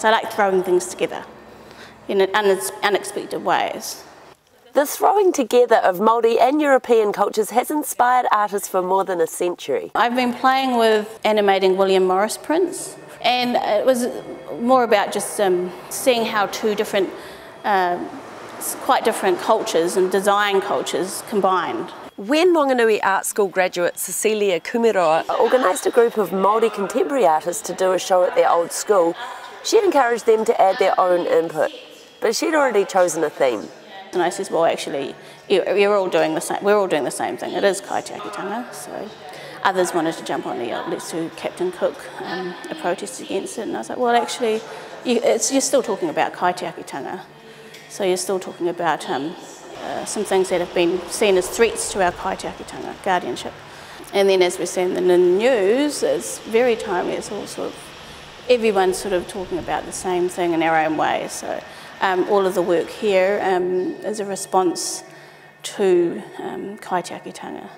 So I like throwing things together in unexpected ways. The throwing together of Māori and European cultures has inspired artists for more than a century. I've been playing with animating William Morris prints, and it was more about just um, seeing how two different, uh, quite different cultures and design cultures combined. When Wanganui Art School graduate Cecilia Kumeroa organised a group of Māori contemporary artists to do a show at their old school, she encouraged them to add their own input. But she'd already chosen a theme. And I says, well, actually, you're all doing the same. We're all doing the same thing. It is kaitiakitanga. So others wanted to jump on the uh, let's do Captain Cook, um, a protest against it. And I was like, well, actually, you, you're still talking about kaitiakitanga. So you're still talking about um, uh, some things that have been seen as threats to our kaitiakitanga guardianship. And then as we're seeing in the news, it's very timely. It's all sort of everyone's sort of talking about the same thing in our own way. So um, all of the work here um, is a response to um, kaitiakitanga.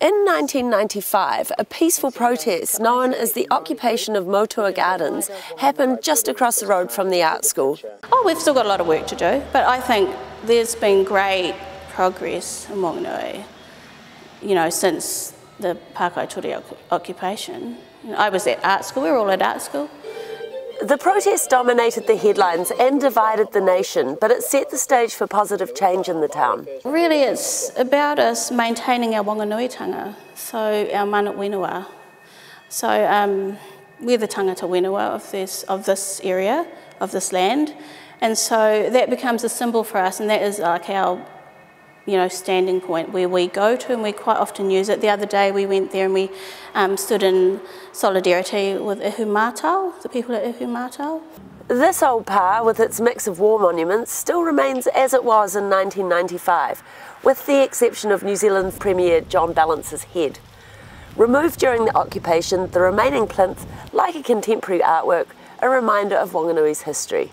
In 1995, a peaceful protest known as the occupation of Moutoa Gardens happened just across the road from the art school. Oh, we've still got a lot of work to do, but I think there's been great progress in Wanganui, you know, since the Pākai Pākehā occupation. I was at art school, we were all at art school. The protest dominated the headlines and divided the nation, but it set the stage for positive change in the town. Really, it's about us maintaining our wanganuitanga, so our mana whenua. So um, we're the tangata whenua of this, of this area, of this land, and so that becomes a symbol for us, and that is like our you know, standing point where we go to and we quite often use it. The other day we went there and we um, stood in solidarity with Ihumātao, the people at Ihumātao. This old pa, with its mix of war monuments, still remains as it was in 1995, with the exception of New Zealand's Premier John Ballance's head. Removed during the occupation, the remaining plinth, like a contemporary artwork, a reminder of Wanganui's history.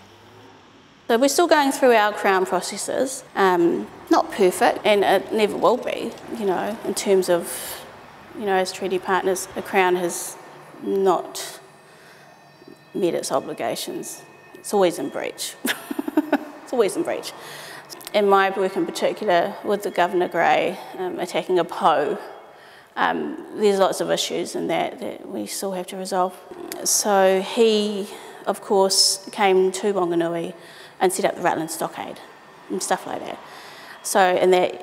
So we're still going through our Crown processes, um, not perfect, and it never will be, you know, in terms of, you know, as treaty partners, the Crown has not met its obligations. It's always in breach. it's always in breach. In my work in particular, with the Governor Grey um, attacking a PO, um, there's lots of issues in that that we still have to resolve. So he, of course, came to Wanganui and set up the Rutland Stockade and stuff like that. So, and that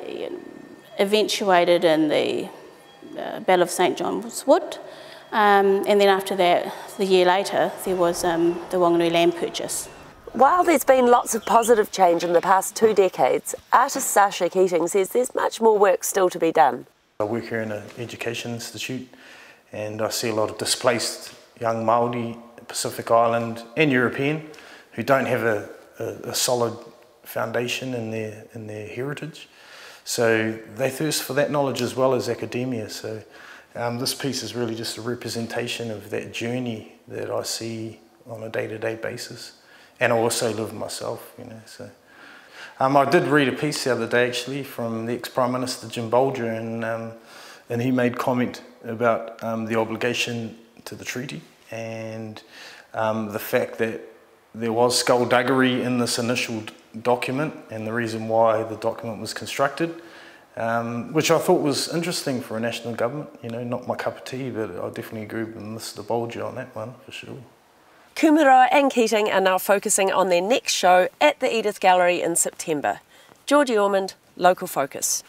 eventuated in the uh, Battle of St John's Wood. Um, and then after that, the year later, there was um, the Wanganui land purchase. While there's been lots of positive change in the past two decades, artist Sacha Keating says there's much more work still to be done. I work here in an education institute and I see a lot of displaced young Māori, Pacific Island and European who don't have a, a, a solid foundation in their, in their heritage. So they thirst for that knowledge as well as academia. So um, this piece is really just a representation of that journey that I see on a day-to-day -day basis. And I also live myself, you know, so. Um, I did read a piece the other day actually from the ex-Prime Minister Jim Bolger and, um, and he made comment about um, the obligation to the treaty and um, the fact that there was skullduggery in this initial document and the reason why the document was constructed, um, which I thought was interesting for a national government. You know, not my cup of tea, but I definitely agree with Mr. Bolger on that one for sure. Kumeroa and Keating are now focusing on their next show at the Edith Gallery in September. Georgie Ormond, Local Focus.